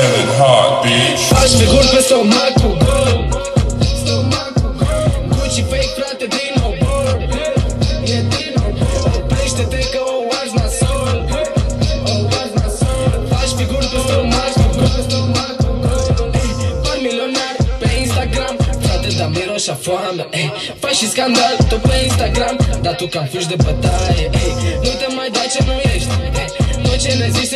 Selling hard, bitch. Faci figuri pe stomacul gol Gucci fake frate din nou E din nou Oprește-te că o arzi nasol O arzi nasol Faci figuri pe stomacul gol Par milionar pe Instagram Frate, dar miroșa foame. Faci și scandal tot pe Instagram Dar tu cam fugi de bătaie ey. Nu te mai da ce nu ești ey. Tot ce ne zici